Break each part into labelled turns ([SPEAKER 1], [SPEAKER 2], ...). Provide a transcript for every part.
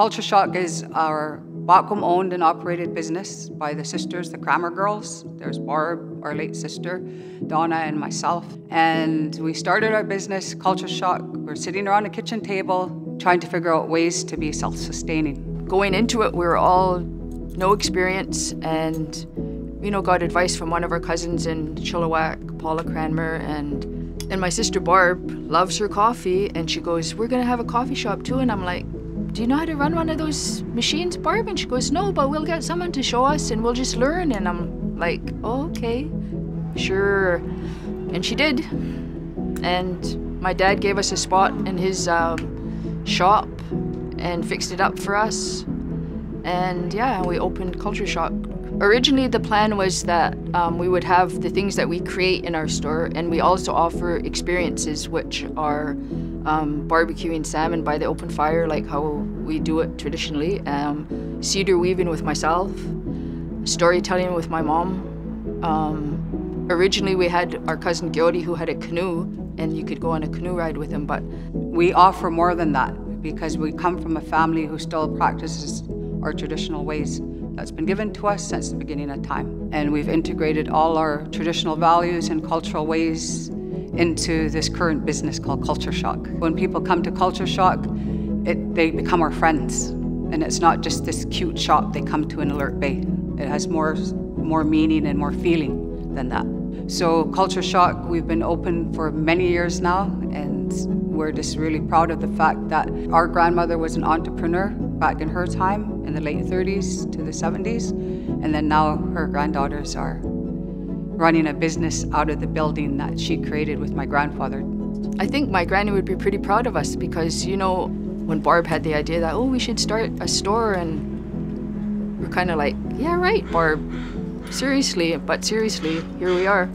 [SPEAKER 1] Culture Shock is our Bachum owned and operated business by the sisters, the Cranmer girls. There's Barb, our late sister, Donna, and myself. And we started our business, Culture Shock. We're sitting around a kitchen table trying to figure out ways to be self sustaining.
[SPEAKER 2] Going into it, we were all no experience and you know, got advice from one of our cousins in Chilliwack, Paula Cranmer, and and my sister Barb loves her coffee, and she goes, "We're gonna have a coffee shop too." And I'm like, "Do you know how to run one of those machines, Barb?" And she goes, "No, but we'll get someone to show us, and we'll just learn." And I'm like, oh, "Okay, sure." And she did, and my dad gave us a spot in his um, shop and fixed it up for us. And yeah, we opened Culture Shock Originally, the plan was that um, we would have the things that we create in our store, and we also offer experiences, which are um, barbecuing salmon by the open fire, like how we do it traditionally, um, cedar weaving with myself, storytelling with my mom. Um, originally, we had our cousin Gyodi, who had a canoe, and you could go on a canoe ride with him, but
[SPEAKER 1] we offer more than that because we come from a family who still practices our traditional ways that's been given to us since the beginning of time. And we've integrated all our traditional values and cultural ways into this current business called Culture Shock. When people come to Culture Shock, it, they become our friends. And it's not just this cute shop they come to in Alert Bay. It has more, more meaning and more feeling than that. So Culture Shock, we've been open for many years now, and we're just really proud of the fact that our grandmother was an entrepreneur back in her time in the late 30s to the 70s. And then now her granddaughters are running a business out of the building that she created with my grandfather.
[SPEAKER 2] I think my granny would be pretty proud of us because, you know, when Barb had the idea that, oh, we should start a store, and we're kind of like, yeah, right, Barb. Seriously, but seriously, here we are.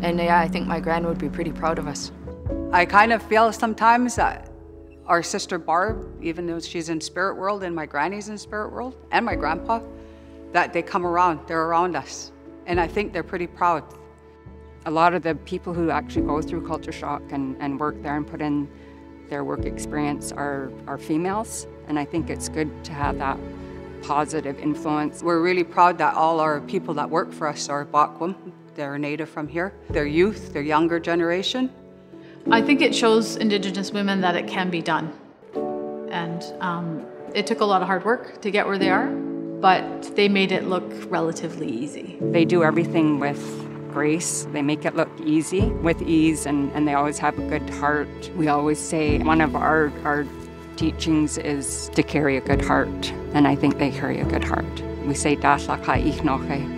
[SPEAKER 2] And yeah, I think my gran would be pretty proud of us.
[SPEAKER 1] I kind of feel sometimes that our sister Barb, even though she's in spirit world and my granny's in spirit world and my grandpa, that they come around, they're around us. And I think they're pretty proud.
[SPEAKER 3] A lot of the people who actually go through culture shock and, and work there and put in their work experience are, are females. And I think it's good to have that positive influence.
[SPEAKER 1] We're really proud that all our people that work for us are Bachwum. They're native from here. They're youth, they're younger generation.
[SPEAKER 4] I think it shows Indigenous women that it can be done. And um, it took a lot of hard work to get where they are, but they made it look relatively easy.
[SPEAKER 3] They do everything with grace. They make it look easy with ease, and, and they always have a good heart. We always say one of our, our teachings is to carry a good heart, and I think they carry a good heart. We say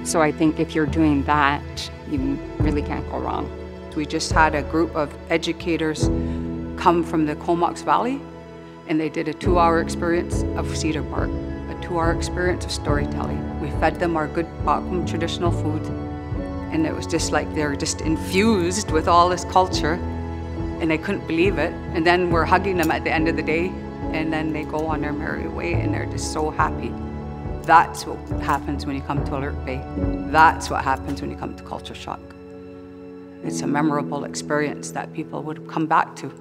[SPEAKER 3] So I think if you're doing that, you really can't go wrong.
[SPEAKER 1] We just had a group of educators come from the Comox Valley and they did a two hour experience of cedar bark, two experience of storytelling. We fed them our good Bachum traditional food and it was just like they were just infused with all this culture and they couldn't believe it. And then we're hugging them at the end of the day and then they go on their merry way and they're just so happy. That's what happens when you come to Alert Bay. That's what happens when you come to Culture Shock. It's a memorable experience that people would come back to.